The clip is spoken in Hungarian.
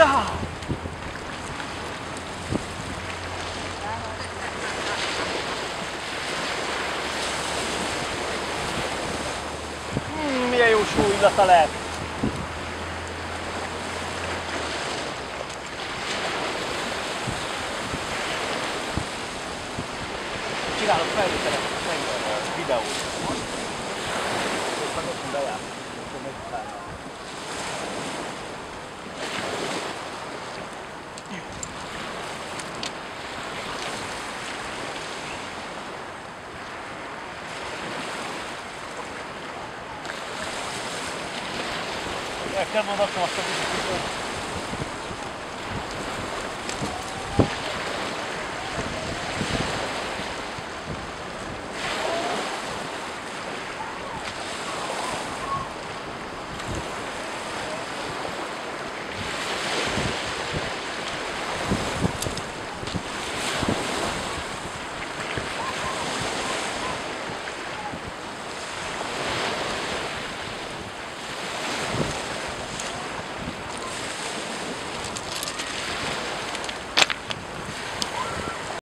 Hmm, milyen jó só illata lehet. A videót. Aztán ott bejár. Akkor megy utána. a cama da costa.